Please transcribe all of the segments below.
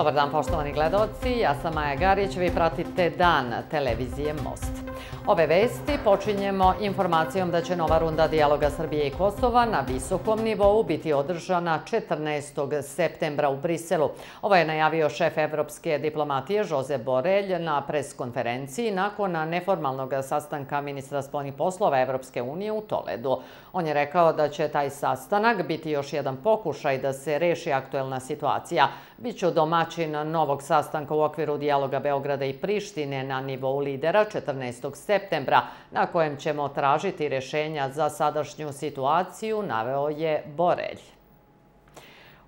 Dobar dan poštovani gledalci, ja sam Maja Garić, vi pratite Dan televizije Most. Ove vesti počinjemo informacijom da će nova runda dijaloga Srbije i Kosova na visokom nivou biti održana 14. septembra u Briselu. Ovo je najavio šef Evropske diplomatije Jose Borelj na preskonferenciji nakon neformalnog sastanka ministra spolnih poslova Evropske unije u Toledu. On je rekao da će taj sastanak biti još jedan pokušaj da se reši aktuelna situacija. Biću domaćin novog sastanka u okviru dijaloga Beograda i Prištine na nivou lidera 14. septembra, na kojem ćemo tražiti rešenja za sadašnju situaciju, naveo je Borelj.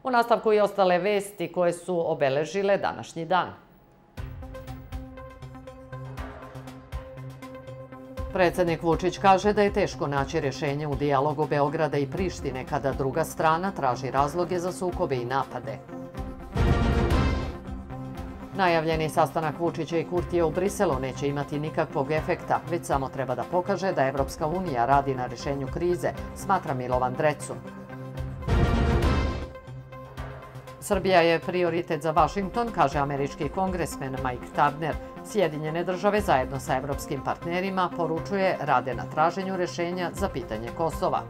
U nastavku i ostale vesti koje su obeležile današnji dan. Predsednik Vučić kaže da je teško naći rješenje u dijalogu Beograda i Prištine kada druga strana traži razloge za sukobe i napade. Najavljeni sastanak Vučića i Kurtije u Briselu neće imati nikakvog efekta, već samo treba da pokaže da Evropska unija radi na rješenju krize, smatra Milovan Drecu. Srbija je prioritet za Vašington, kaže američki kongresmen Mike Tabner. Sjedinjene države zajedno sa evropskim partnerima poručuje rade na traženju rešenja za pitanje Kosova.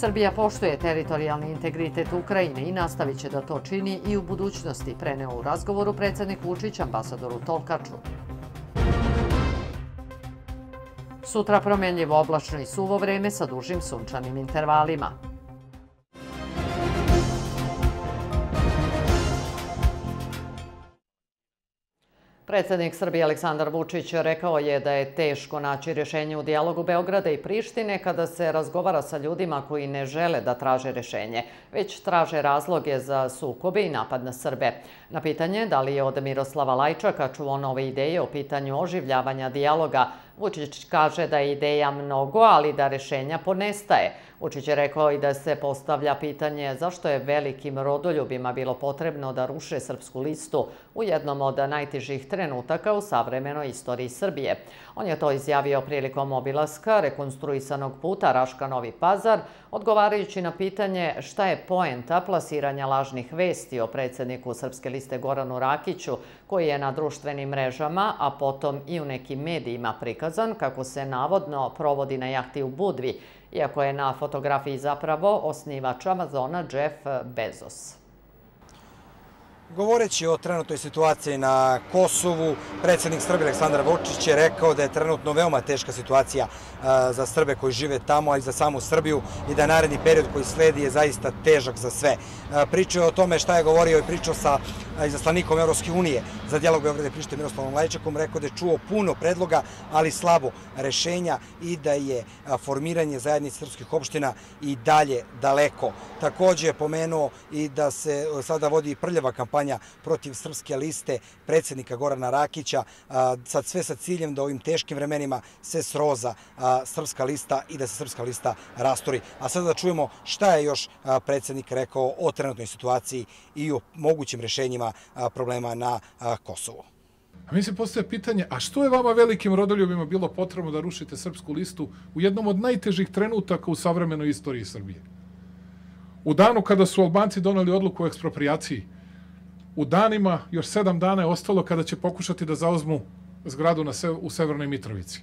Srbija poštuje teritorijalni integritet Ukrajine i nastavit će da to čini i u budućnosti, preneo u razgovoru predsjednik Vučić ambasadoru Tolkaču. Sutra promjenljivo oblačno i suvo vreme sa dužim sunčanim intervalima. Predsjednik Srbije Aleksandar Vučić rekao je da je teško naći rješenje u dijalogu Beograda i Prištine kada se razgovara sa ljudima koji ne žele da traže rješenje, već traže razloge za sukobe i napad na Srbe. Na pitanje da li je od Miroslava Lajčaka čuo nove ideje o pitanju oživljavanja dijaloga, Vučić kaže da je ideja mnogo, ali da rješenja ponestaje. Vučić je rekao i da se postavlja pitanje zašto je velikim rodoljubima bilo potrebno da ruše srpsku listu u jednom od najtižih trenutaka u savremenoj istoriji Srbije. On je to izjavio prilikom obilaska rekonstruisanog puta Raška Novi Pazar, odgovarajući na pitanje šta je poenta plasiranja lažnih vesti o predsedniku Srpske liste Goranu Rakiću, koji je na društvenim mrežama, a potom i u nekim medijima prikazan kako se navodno provodi na jahti u Budvi, iako je na fotografiji zapravo osnivač Amazona Jeff Bezos. Govoreći o trenutnoj situaciji na Kosovu, predsjednik Srbije Aleksandar Vučić je rekao da je trenutno veoma teška situacija e, za Srbe koji žive tamo, ali i za samu Srbiju i da naredni period koji sledi je zaista težak za sve. E, pričao je o tome šta je govorio i pričao sa e, izaslanikom Evropske unije za dijalog Beograda i Prište Miroslavom Lajčakom, rekao da je čuo puno predloga, ali slabo rešenja i da je formiranje zajednice srpskih opština i dalje daleko. Također je pomenuo i da se sada vodi prljava kampanja protiv srpske liste predsjednika Gorana Rakića, sad sve sa ciljem da ovim teškim vremenima se sroza srpska lista i da se srpska lista rastori. A sada da čujemo šta je još predsjednik rekao o trenutnoj situaciji i o mogućim rješenjima problema na Kosovu. A mi se postoje pitanje, a što je vama velikim rodoljubima bilo potrebno da rušite srpsku listu u jednom od najtežih trenutaka u savremenoj istoriji Srbije? U danu kada su Albanci donali odluku o ekspropriaciji, u danima, još sedam dana je ostalo kada će pokušati da zauzmu zgradu na se, u Severnoj Mitrovici.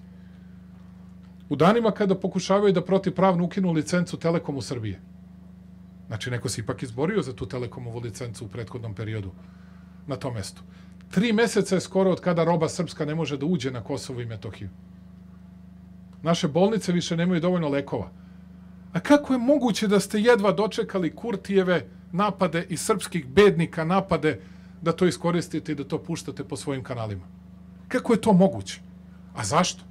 U danima kada pokušavaju da protipravno ukinu licencu Telekomu Srbije. Znači, neko se ipak izborio za tu Telekomovu licencu u prethodnom periodu na tom mestu. Tri meseca je skoro od kada roba srpska ne može da uđe na Kosovo i Metohiju. Naše bolnice više nemaju dovoljno lekova. A kako je moguće da ste jedva dočekali Kurtijeve napade i srpskih bednika napade da to iskoristite i da to puštate po svojim kanalima? Kako je to moguće? A zašto?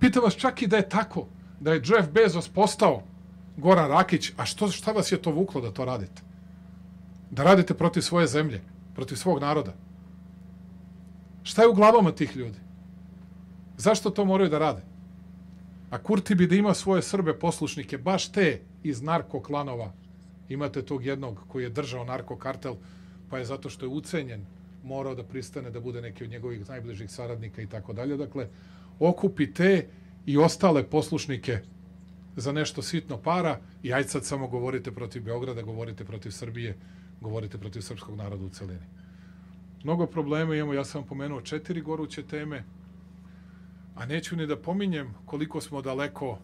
Pita vas čak i da je tako, da je Jeff Bezos postao Goran Rakić, a što, šta vas je to vuklo da to radite? Da radite protiv svoje zemlje, protiv svog naroda? Šta je u glavama tih ljudi? Zašto to moraju da rade? A Kurti bi da ima svoje Srbe poslušnike, baš te iz narkoklanova. Imate tog jednog koji je držao narkokartel, pa je zato što je ucenjen morao da pristane da bude neki od njegovih najbližih saradnika i tako dalje. Dakle, okupi te i ostale poslušnike za nešto sitno para i aj sad samo govorite protiv Beograda, govorite protiv Srbije, govorite protiv srpskog naroda u celini. Mnogo problema imamo, ja sam pomenuo četiri goruće teme, a neću ni da pominjem koliko smo daleko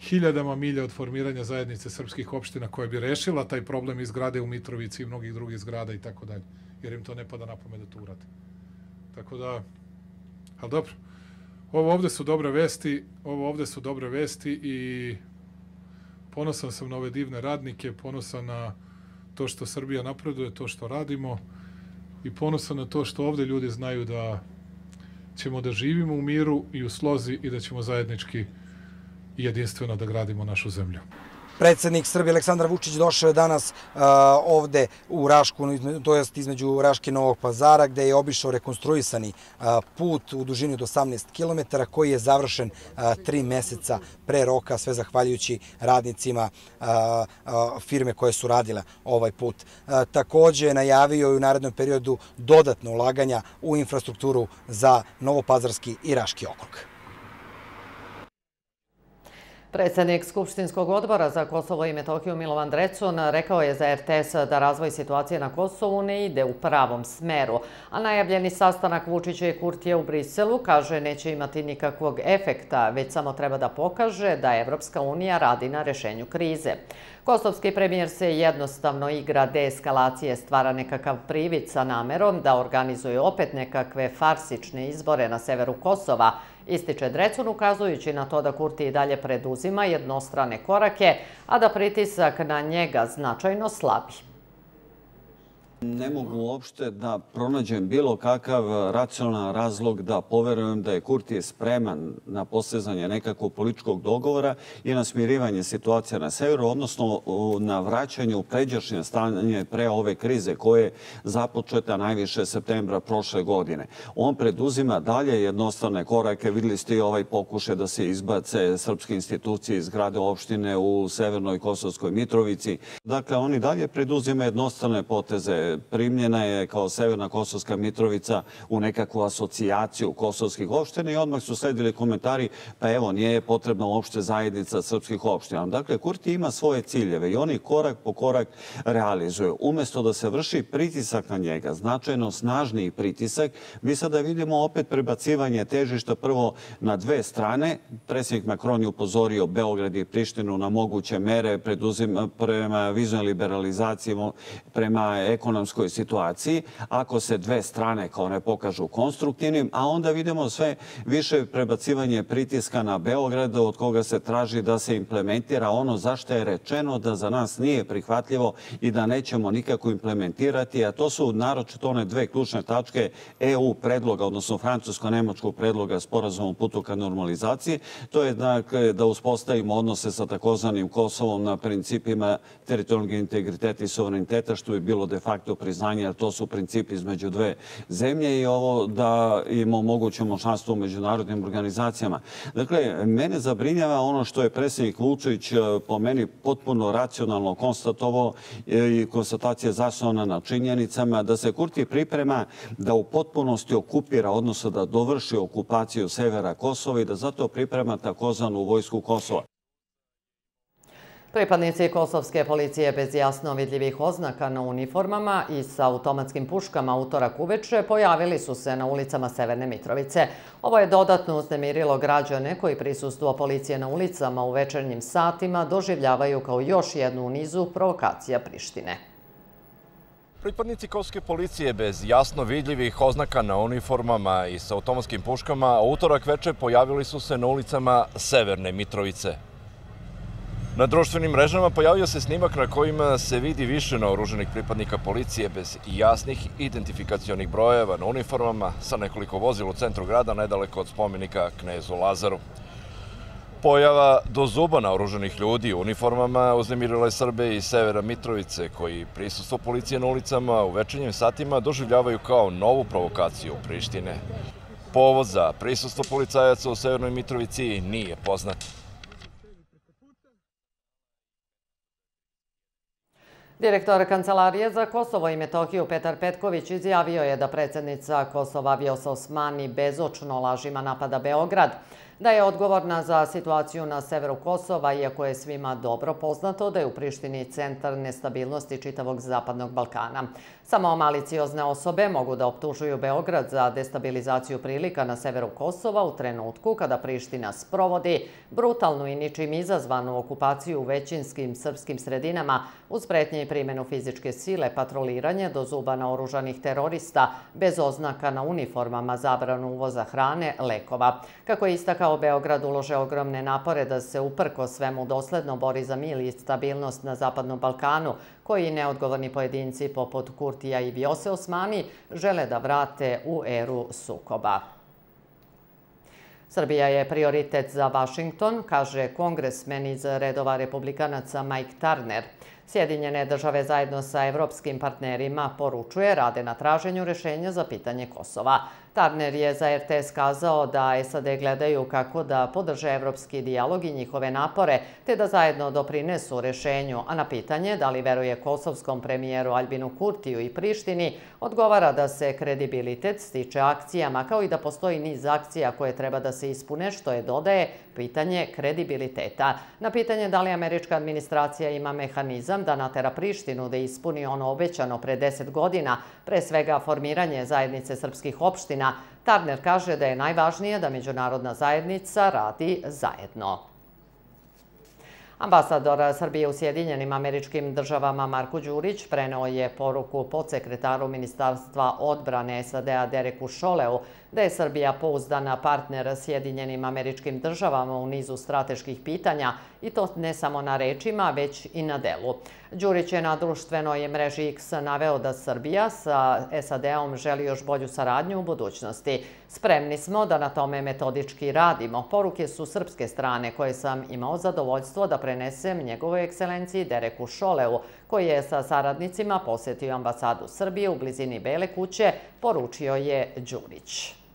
hiljadama milja od formiranja zajednice srpskih opština koja bi rešila taj problem iz grade u Mitrovici i mnogih drugih zgrada i tako dalje, jer im to ne pada na pamet da to urade. Tako da, ali dobro, ovo ovde su dobre vesti, ovo ovde su dobre vesti i ponosan sam na ove divne radnike, ponosan na to što Srbija napreduje, to što radimo i ponosan na to što ovde ljudi znaju da ćemo da živimo u miru i u slozi i da ćemo zajednički i jedinstveno da gradimo našu zemlju. Predsednik Srbije Aleksandar Vučić došao je danas e, ovde u Rašku, ono to jest između Raške i Novog pazara, gde je obišao rekonstruisani e, put u dužini od 18 km, koji je završen e, tri meseca pre roka, sve zahvaljujući radnicima firme koje su radile ovaj put. Takođe je najavio i u narednom periodu dodatno ulaganja u infrastrukturu za Novopazarski i Raški okrug. Predsednik Skupštinskog odbora za Kosovo i Metohiju Milovan Drecun rekao je za RTS da razvoj situacije na Kosovu ne ide u pravom smeru, a najavljeni sastanak Vučića i Kurtije u Briselu, kaže, neće imati nikakvog efekta, već samo treba da pokaže da Evropska unija radi na rešenju krize. Kosovski premijer se jednostavno igra deeskalacije, stvara nekakav privid sa namerom da organizuje opet nekakve farsične izbore na severu Kosova, ističe Drecun ukazujući na to da Kurti i dalje preduzima jednostrane korake, a da pritisak na njega značajno slabi. Ne mogu uopšte da pronađem bilo kakav eh, racionalan razlog da poverujem da je Kurtije spreman na postezanje nekakvog političkog dogovora i na smirivanje situacija na severu, odnosno na vraćanju pređašnje stanje pre ove krize koje je započeta najviše septembra prošle godine. On preduzima dalje jednostavne korake. Videli ste i ovaj pokuše da se izbace srpske institucije iz grade opštine u Severnoj Kosovskoj Mitrovici. Dakle, oni dalje preduzima jednostavne poteze primljena je kao Severna Kosovska Mitrovica u nekakvu asocijaciju kosovskih opština i odmah su sledili komentari pa evo nije potrebna uopšte zajednica srpskih opština. Dakle, Kurti ima svoje ciljeve i oni korak po korak realizuju. Umesto da se vrši pritisak na njega, značajno snažniji pritisak, mi sada vidimo opet prebacivanje težišta prvo na dve strane. Predsjednik Makron je upozorio Beograd i Prištinu na moguće mere prema vizualnoj liberalizaciji, prema ekonomijom ekonomskoj situaciji, ako se dve strane kao ne pokažu konstruktivnim, a onda vidimo sve više prebacivanje pritiska na Beograd, od koga se traži da se implementira ono zašto je rečeno da za nas nije prihvatljivo i da nećemo nikako implementirati, a to su naročito one dve ključne tačke EU predloga, odnosno francusko-nemačkog predloga sporazumom putu ka normalizaciji. To je dakle, da uspostavimo odnose sa takozvanim Kosovom na principima teritorijalnog integriteta i suvereniteta, što bi bilo de facto facto priznanje, jer to su principi između dve zemlje i ovo da im omogućimo šanstvo u međunarodnim organizacijama. Dakle, mene zabrinjava ono što je predsjednik Lučević e, po meni potpuno racionalno konstatovo e, i konstatacija zasnovana na činjenicama da se Kurti priprema da u potpunosti okupira, odnosno da dovrši okupaciju severa Kosova i da zato priprema takozvanu vojsku Kosova. Pripadnici kosovske policije bez jasno vidljivih oznaka na uniformama i sa automatskim puškama utorak uveče pojavili su se na ulicama Severne Mitrovice. Ovo je dodatno uznemirilo građane koji prisustuo policije na ulicama u večernjim satima doživljavaju kao još jednu u nizu provokacija Prištine. Pripadnici kosovske policije bez jasno vidljivih oznaka na uniformama i sa automatskim puškama utorak veče pojavili su se na ulicama Severne Mitrovice. Na društvenim mrežama pojavio se snimak na kojima se vidi više naoruženih pripadnika policije bez jasnih identifikacijonih brojeva na uniformama sa nekoliko vozila u centru grada nedaleko od spomenika Knezu Lazaru. Pojava do zuba naoruženih ljudi u uniformama uznemirila je Srbe iz severa Mitrovice, koji prisustvo policije na ulicama u večernjim satima doživljavaju kao novu provokaciju u Prištine. Povod za prisustvo policajaca u severnoj Mitrovici nije poznat. Direktor Kancelarije za Kosovo i Metohiju Petar Petković izjavio je da predsjednica Kosova Vjosa Osmani bezočno lažima napada Beograd. da je odgovorna za situaciju na severu Kosova, iako je svima dobro poznato da je u Prištini centar nestabilnosti čitavog Zapadnog Balkana. Samo maliciozne osobe mogu da optužuju Beograd za destabilizaciju prilika na severu Kosova u trenutku kada Priština sprovodi brutalnu i ničim izazvanu okupaciju u većinskim srpskim sredinama uz pretnje i primjenu fizičke sile, patroliranje do zuba na oružanih terorista, bez oznaka na uniformama, zabranu uvoza hrane, lekova. Kako je istakao Beograd ulože ogromne napore da se uprko svemu dosledno bori za mil i stabilnost na Zapadnom Balkanu, koji neodgovorni pojedinci poput Kurtija i Biose Osmani žele da vrate u eru sukoba. Srbija je prioritet za Washington, kaže kongresmen iz redova republikanaca Mike Turner. Sjedinjene države zajedno sa evropskim partnerima poručuje rade na traženju rešenja za pitanje Kosova. Tarner je za RTS kazao da SAD gledaju kako da podrže evropski dijalog i njihove napore, te da zajedno doprinesu rešenju, a na pitanje da li veruje kosovskom premijeru Albinu Kurtiju i Prištini, odgovara da se kredibilitet stiče akcijama, kao i da postoji niz akcija koje treba da se ispune, što je dodaje pitanje kredibiliteta. Na pitanje da li američka administracija ima mehanizam da natera Prištinu da ispuni ono obećano pre deset godina, pre svega formiranje zajednice srpskih opština, Tarner kaže da je najvažnije da međunarodna zajednica radi zajedno. Ambasador Srbije u Sjedinjenim američkim državama Marko Đurić preneo je poruku podsekretaru Ministarstva odbrane SAD-a Dereku Šoleu da je Srbija pouzdana partner Sjedinjenim američkim državama u nizu strateških pitanja i to ne samo na rečima, već i na delu. Đurić je na društvenoj mreži X naveo da Srbija sa SAD-om želi još bolju saradnju u budućnosti. Spremni smo da na tome metodički radimo. Poruke su srpske strane koje sam imao zadovoljstvo da prenesem njegovoj ekscelenciji Dereku Šoleu, koji je sa saradnicima posjetio ambasadu Srbije u blizini Bele kuće, poručio je Đurić.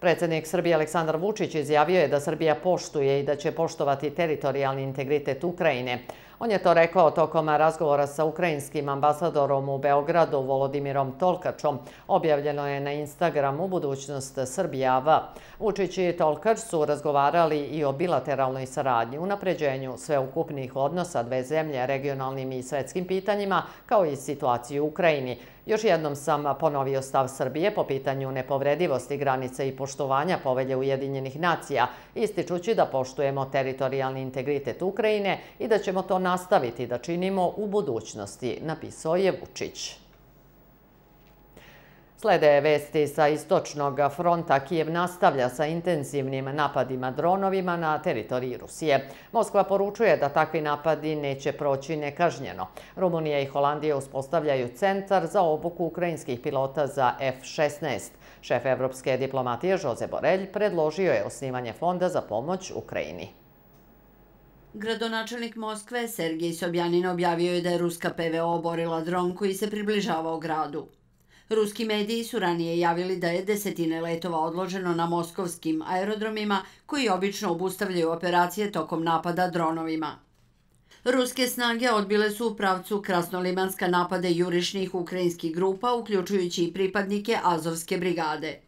Predsjednik Srbije Aleksandar Vučić izjavio je da Srbija poštuje i da će poštovati teritorijalni integritet Ukrajine. On je to rekao tokom razgovora sa ukrajinskim ambasadorom u Beogradu, Volodimirom Tolkačom. Objavljeno je na Instagramu budućnost Srbijava. Vučić i Tolkač su razgovarali i o bilateralnoj saradnji, unapređenju sveukupnih odnosa dve zemlje, regionalnim i svetskim pitanjima, kao i situaciju u Ukrajini. Još jednom sam ponovio stav Srbije po pitanju nepovredivosti granice i poštovanja povelje Ujedinjenih nacija, ističući da poštujemo teritorijalni integritet Ukrajine i da ćemo to nastaviti da činimo u budućnosti, napisao je Vučić. Slede vesti sa istočnog fronta, Kijev nastavlja sa intenzivnim napadima dronovima na teritoriji Rusije. Moskva poručuje da takvi napadi neće proći nekažnjeno. Rumunija i Holandija uspostavljaju centar za obuku ukrajinskih pilota za F-16. Šef Evropske diplomatije Jose Borelj predložio je osnivanje fonda za pomoć Ukrajini. Gradonačelnik Moskve Sergej Sobjanin objavio je da je ruska PVO oborila dron koji se približavao gradu. Ruski mediji su ranije javili da je desetine letova odloženo na moskovskim aerodromima koji obično obustavljaju operacije tokom napada dronovima. Ruske snage odbile su u pravcu krasnolimanska napade jurišnih ukrajinskih grupa, uključujući i pripadnike Azovske brigade.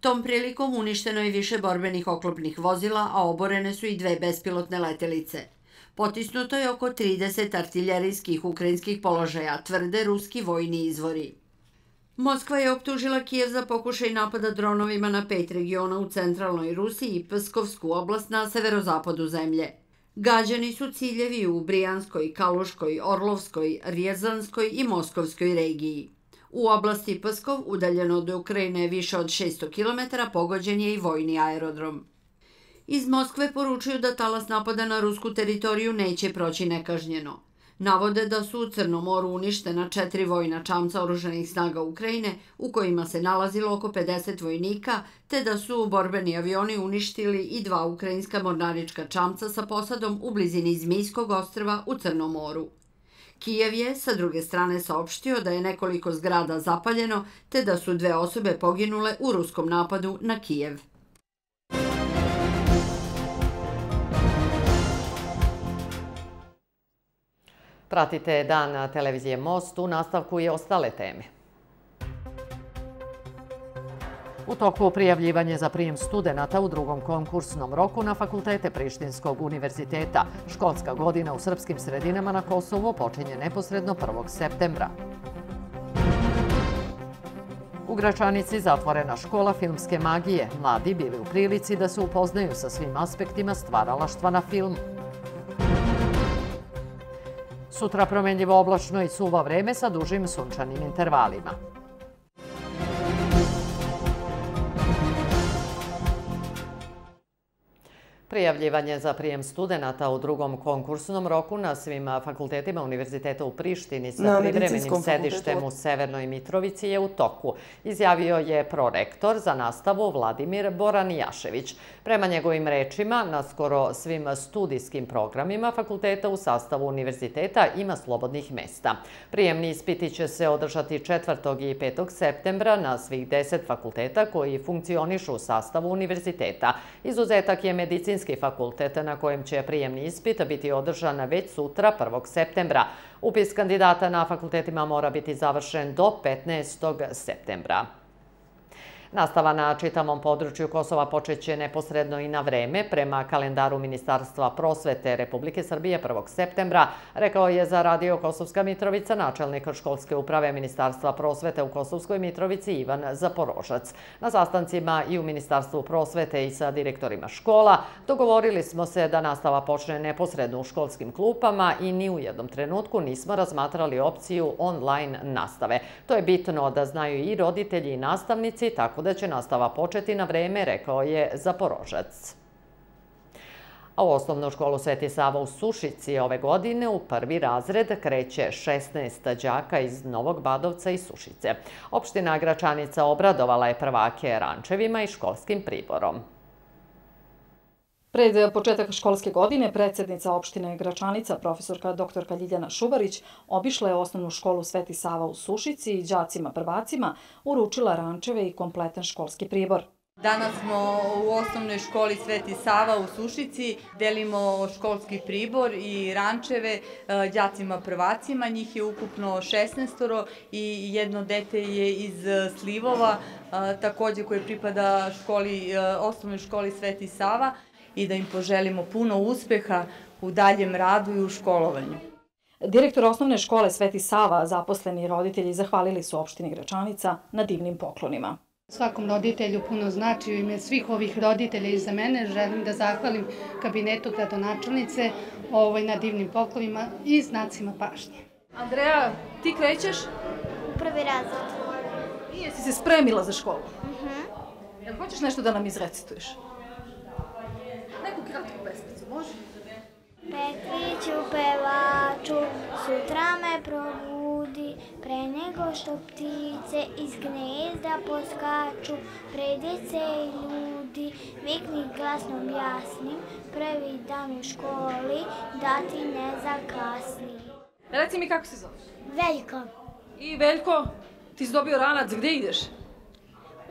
Tom prilikom uništeno je više borbenih oklopnih vozila, a oborene su i dve bespilotne letelice. Potisnuto je oko 30 artiljerijskih ukrajinskih položaja, tvrde ruski vojni izvori. Moskva je optužila Kijev za pokušaj napada dronovima na pet regiona u centralnoj Rusiji i Pskovsku oblast na severozapadu zemlje. Gađani su ciljevi u Brijanskoj, Kaluškoj, Orlovskoj, Rjezanskoj i Moskovskoj regiji. U oblasti Pskov, udaljeno od Ukrajine više od 600 km, pogođen je i vojni aerodrom. Iz Moskve poručuju da talas napada na rusku teritoriju neće proći nekažnjeno. Navode da su u Crnom moru uništena četiri vojna čamca oruženih snaga Ukrajine, u kojima se nalazilo oko 50 vojnika, te da su borbeni avioni uništili i dva ukrajinska mornarička čamca sa posadom u blizini Zmijskog ostrva u Crnom moru. Kijev je, sa druge strane, saopštio da je nekoliko zgrada zapaljeno, te da su dve osobe poginule u ruskom napadu na Kijev. Pratite dan televizije Most, u nastavku i ostale teme. U toku prijavljivanje za prijem studenta u drugom konkursnom roku na fakultete Prištinskog univerziteta. Školska godina u srpskim sredinama na Kosovo počinje neposredno 1. septembra. U Gračanici zatvorena škola filmske magije. Mladi bili u prilici da se upoznaju sa svim aspektima stvaralaštva na filmu. Sutra promenljivo oblačno i suvo vreme sa dužim sunčanim intervalima. Prijavljivanje za prijem studenta u drugom konkursnom roku na svim fakultetima Univerziteta u Prištini sa privremenim sedištem u Severnoj Mitrovici je u toku. Izjavio je prorektor za nastavu Vladimir Boranijašević. Prema njegovim rečima, na skoro svim studijskim programima fakulteta u sastavu univerziteta ima slobodnih mesta. Prijemni ispiti će se održati 4. i 5. septembra na svih 10 fakulteta koji funkcionišu u sastavu univerziteta. Izuzetak je medicinski medicinski fakultet na kojem će prijemni ispit biti održan već sutra 1. septembra. Upis kandidata na fakultetima mora biti završen do 15. septembra. Nastava na čitavom području Kosova počeće neposredno i na vreme prema kalendaru Ministarstva prosvete Republike Srbije 1. septembra, rekao je za radio Kosovska Mitrovica načelnik školske uprave Ministarstva prosvete u Kosovskoj Mitrovici Ivan Zaporožac. Na sastancima i u Ministarstvu prosvete i sa direktorima škola dogovorili smo se da nastava počne neposredno u školskim klupama i ni u jednom trenutku nismo razmatrali opciju online nastave. To je bitno da znaju i roditelji i nastavnici, tako da će nastava početi na vreme, rekao je Zaporožac. A u osnovnu školu Sveti Sava u Sušici ove godine u prvi razred kreće 16 džaka iz Novog Badovca i Sušice. Opština Gračanica obradovala je prvake rančevima i školskim priborom. Pred eh, početak školske godine predsjednica opštine Gračanica, profesorka dr. Ljiljana Šubarić, obišla je osnovnu školu Sveti Sava u Sušici i džacima prvacima uručila rančeve i kompletan školski pribor. Danas smo u osnovnoj školi Sveti Sava u Sušici, delimo školski pribor i rančeve eh, djacima prvacima, njih je ukupno 16 i jedno dete je iz eh, Slivova, također koje pripada osnovnoj školi Sveti Sava i da im poželimo puno uspeha u daljem radu i u školovanju. Direktor osnovne škole Sveti Sava, zaposleni roditelji, zahvalili su opštini Gračanica na divnim poklonima. Svakom roditelju puno znači u ime svih ovih roditelja i za mene. Želim da zahvalim kabinetu gradonačelnice ovaj, na divnim poklonima i znacima pašnje. Andreja, ti krećeš? U prvi razred. I jesi se spremila za školu? Mhm. Jel hoćeš nešto da nam izrecituješ? Petriću pevaču, sutra me probudi, pre nego što ptice iz gnezda poskaču, predice i ljudi, vikni glasnom jasnim, prvi dan u školi, da ti ne zakasni. Reci mi kako se zoveš? Veljko. I Veljko, ti si dobio ranac, gdje ideš?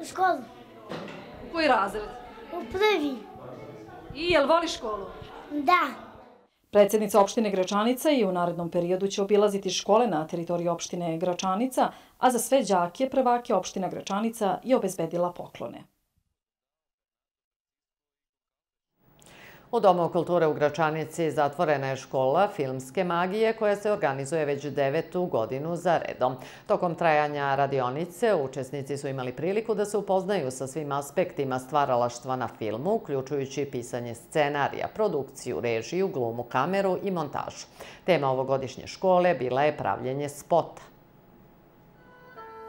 U školu. U koji razred? U prvi. I jel voli školu? Da. Predsjednica opštine Gračanica i u narednom periodu će obilaziti škole na teritoriji opštine Gračanica, a za sve džake prvake opština Gračanica je obezbedila poklone. U Domu kulture u Gračanici zatvorena je škola filmske magije koja se organizuje već devetu godinu za redom. Tokom trajanja radionice učesnici su imali priliku da se upoznaju sa svim aspektima stvaralaštva na filmu, uključujući pisanje scenarija, produkciju, režiju, glumu, kameru i montažu. Tema ovogodišnje škole bila je pravljenje spota.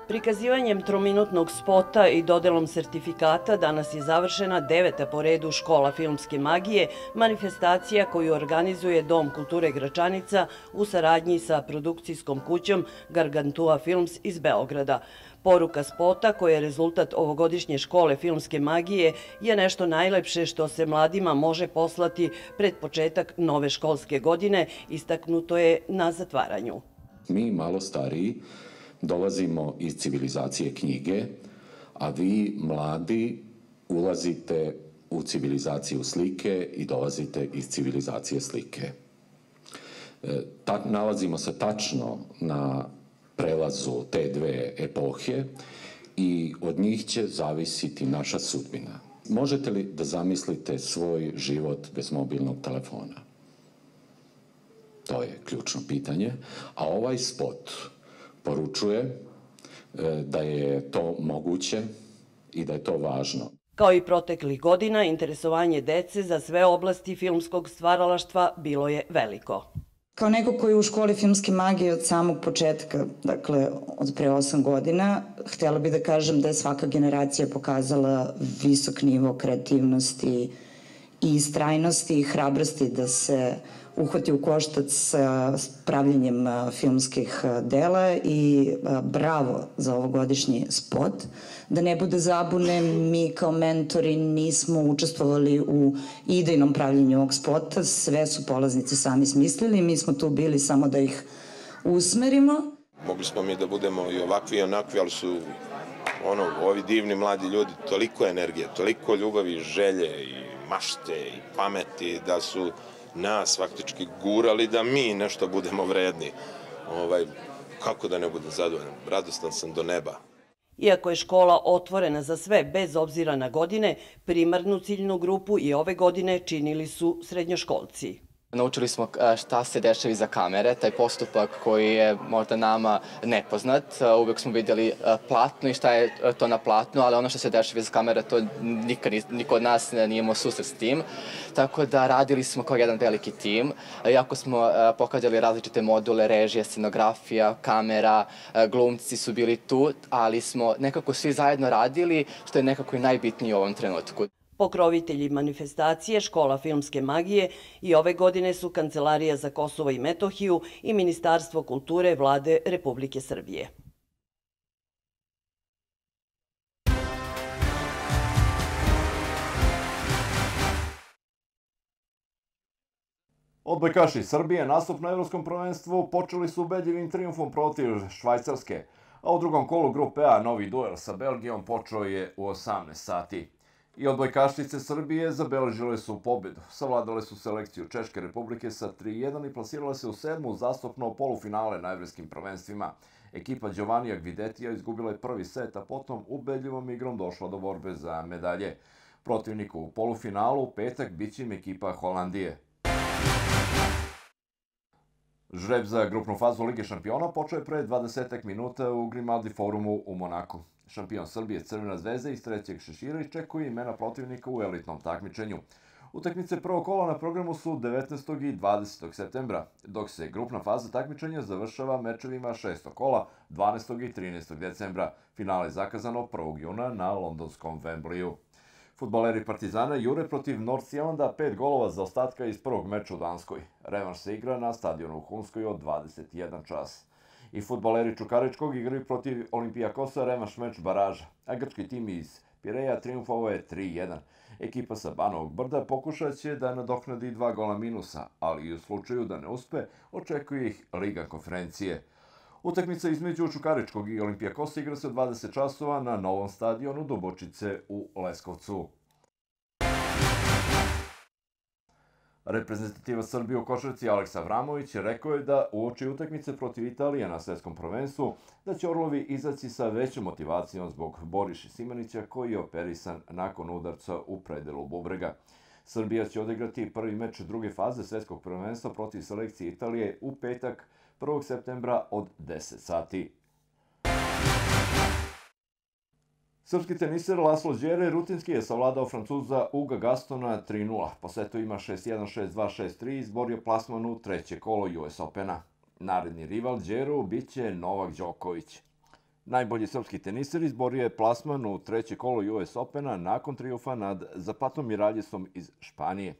Prikazivanjem trominutnog spota i dodelom sertifikata danas je završena deveta po redu škola filmske magije, manifestacija koju organizuje Dom kulture Gračanica u saradnji sa produkcijskom kućom Gargantua Films iz Beograda. Poruka spota, koja je rezultat ovogodišnje škole filmske magije, je nešto najlepše što se mladima može poslati pred početak nove školske godine, istaknuto je na zatvaranju. Mi, malo stariji, dolazimo iz civilizacije knjige, a vi, mladi, ulazite u civilizaciju slike i dolazite iz civilizacije slike. E, ta, nalazimo se tačno na prelazu te dve epohe i od njih će zavisiti naša sudbina. Možete li da zamislite svoj život bez mobilnog telefona? To je ključno pitanje. A ovaj spot poručuje e, da je to moguće i da je to važno. Kao i proteklih godina, interesovanje dece za sve oblasti filmskog stvaralaštva bilo je veliko. Kao neko koji je u školi filmske magije od samog početka, dakle od pre osam godina, htjela bih da kažem da je svaka generacija pokazala visok nivo kreativnosti i istrajnosti i hrabrosti da se uhvati u koštac sa pravljenjem filmskih dela i bravo za ovogodišnji spot. Da ne bude zabune, mi kao mentori nismo učestvovali u idejnom pravljenju ovog spota, sve su polaznici sami smislili, mi smo tu bili samo da ih usmerimo. Mogli smo mi da budemo i ovakvi i onakvi, ali su ono, ovi divni mladi ljudi, toliko energije, toliko ljubavi, želje i mašte i pameti da su nas faktički gurali da mi nešto budemo vredni. Ovaj, kako da ne budem zadovoljan? Radostan sam do neba. Iako je škola otvorena za sve bez obzira na godine, primarnu ciljnu grupu i ove godine činili su srednjoškolci. Naučili smo šta se dešava iza kamere, taj postupak koji je možda nama nepoznat. Uvijek smo vidjeli platno i šta je to na platnu, ali ono što se dešava iza kamere, to nikad, niko od nas nije imao susret s tim. Tako da radili smo kao jedan veliki tim. Iako smo pokazali različite module, režije, scenografija, kamera, glumci su bili tu, ali smo nekako svi zajedno radili, što je nekako i najbitnije u ovom trenutku. Pokrovitelji manifestacije Škola filmske magije i ove godine su Kancelarija za Kosovo i Metohiju i Ministarstvo kulture vlade Republike Srbije. Odbojkaši Srbije nastup na Evropskom prvenstvu počeli su ubedljivim triumfom protiv Švajcarske, a u drugom kolu grupe A novi duel sa Belgijom počeo je u 18 sati. I odbojkašnice Srbije zabeležile su pobjedu. Savladale su selekciju Češke republike sa 3-1 i plasirale se u sedmu zastopno polufinale na evropskim prvenstvima. Ekipa Giovanija Gvidetija izgubila je prvi set, a potom ubedljivom igrom došla do borbe za medalje. Protivniku u polufinalu u petak bit će im ekipa Holandije. Žreb za grupnu fazu Lige šampiona počeo je pre 20 minuta u Grimaldi forumu u Monaku. Šampion Srbije Crvena zvezda iz trećeg šešira iščekuje imena protivnika u elitnom takmičenju. Utakmice prvog kola na programu su 19. i 20. septembra, dok se grupna faza takmičenja završava mečevima 6. kola 12. i 13. decembra. Finale je zakazano 1. juna na londonskom Wembleyu. Futbaleri Partizana jure protiv North Zealanda pet golova za ostatka iz prvog meča u Danskoj. Revanš se igra na stadionu u Hunskoj od 21 čas i futbaleri Čukaričkog igraju protiv Olimpijakosa remaš meč baraža, a grčki tim iz Pireja triumfovao je 3-1. Ekipa sa Banovog brda pokušat će da nadoknadi dva gola minusa, ali i u slučaju da ne uspe, očekuje ih Liga konferencije. Utakmica između Čukaričkog i Olimpijakosa igra se 20 časova na novom stadionu Dubočice u Leskovcu. Reprezentativa Srbije u košarci Aleksa Vramović rekao je da u oči utakmice protiv Italije na svetskom prvenstvu da će Orlovi izaći sa većom motivacijom zbog Boriša Simanića koji je operisan nakon udarca u predelu Bubrega. Srbija će odigrati prvi meč druge faze svetskog prvenstva protiv selekcije Italije u petak 1. septembra od 10 sati. Srpski teniser Laslo Đere rutinski je savladao Francuza Uga Gastona 3-0. Po setu ima 6-1, 6-2, 6-3 i izborio plasman u treće kolo US Opena. Naredni rival Đeru bit će Novak Đoković. Najbolji srpski teniser izborio je plasman u treće kolo US Opena nakon triufa nad Zapatom Miraljesom iz Španije.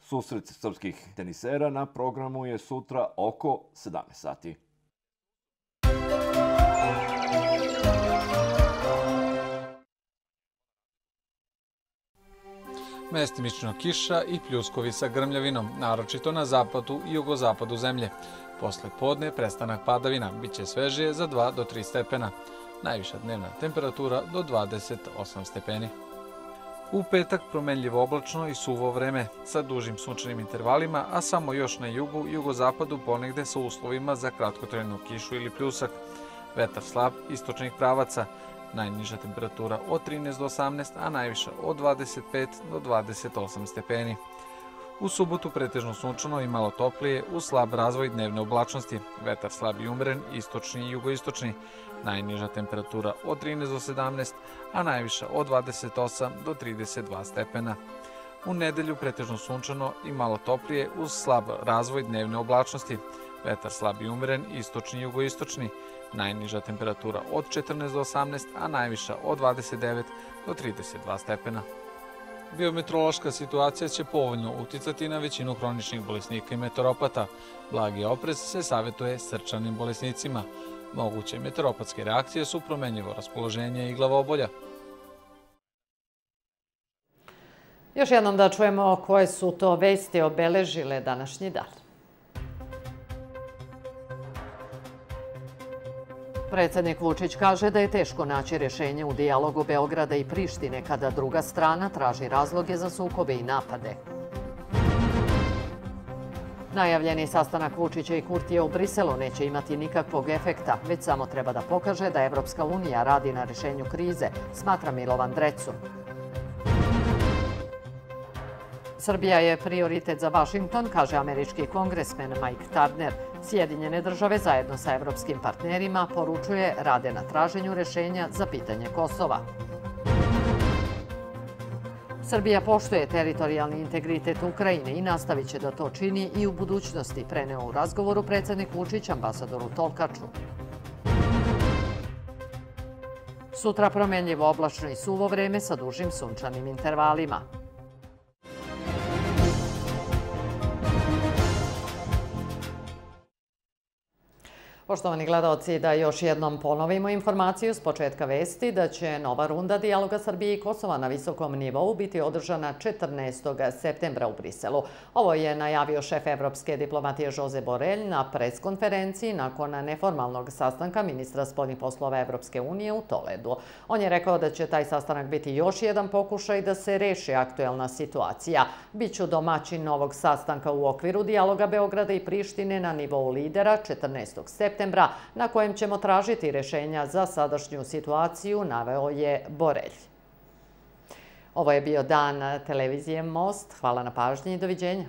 Susret srpskih tenisera na programu je sutra oko 17 sati. Mestimično kiša i pljuskovi sa grmljavinom, naročito na zapadu i jugozapadu zemlje. Posle podne prestanak padavina bit će svežije za 2 do 3 stepena. Najviša dnevna temperatura do 28 stepeni. U petak promenljivo oblačno i suvo vreme sa dužim sunčanim intervalima, a samo još na jugu i jugozapadu ponegde sa uslovima za kratkotrajnu kišu ili pljusak. Vetar slab istočnih pravaca, najniža temperatura od 13 do 18, a najviša od 25 do 28 stepeni. U subotu pretežno sunčano i malo toplije uz slab razvoj dnevne oblačnosti, vetar slab i umren, istočni i jugoistočni, najniža temperatura od 13 do 17, a najviša od 28 do 32 stepena. U nedelju pretežno sunčano i malo toplije uz slab razvoj dnevne oblačnosti, vetar slab i umeren, istočni i jugoistočni, najniža temperatura od 14 do 18, a najviša od 29 do 32 stepena. Biometrološka situacija će povoljno uticati na većinu hroničnih bolesnika i meteoropata. Blagi oprez se savjetuje srčanim bolesnicima. Moguće meteoropatske reakcije su promenjivo raspoloženje i glavobolja. Još jednom da čujemo koje su to vesti obeležile današnji dan. Predsednik Vučić kaže da je teško naći rješenje u dijalogu Beograda i Prištine kada druga strana traži razloge za sukobe i napade. Najavljeni sastanak Vučića i Kurtije u Briselu neće imati nikakvog efekta, već samo treba da pokaže da Evropska unija radi na rješenju krize, smatra Milovan Drecu. Srbija je prioritet za Washington, kaže američki kongresmen Mike Turner. Sjedinjene države zajedno sa evropskim partnerima poručuje rade na traženju rešenja za pitanje Kosova. Srbija poštuje teritorijalni integritet Ukrajine i nastavit će da to čini i u budućnosti, preneo u razgovoru predsednik Vučić ambasadoru Tolkaču. Sutra promenljivo oblačno i suvo vreme sa dužim sunčanim intervalima. Poštovani gledalci, da još jednom ponovimo informaciju s početka vesti da će nova runda dijaloga Srbije i Kosova na visokom nivou biti održana 14. septembra u Briselu. Ovo je najavio šef Evropske diplomatije Jose Borelj na preskonferenciji nakon neformalnog sastanka ministra spoljnih poslova Evropske unije u Toledu. On je rekao da će taj sastanak biti još jedan pokušaj da se reši aktuelna situacija. Biću domaćin novog sastanka u okviru dijaloga Beograda i Prištine na nivou lidera 14. septembra septembra, na kojem ćemo tražiti rešenja za sadašnju situaciju, naveo je Borelj. Ovo je bio dan televizije Most. Hvala na pažnji i doviđenja.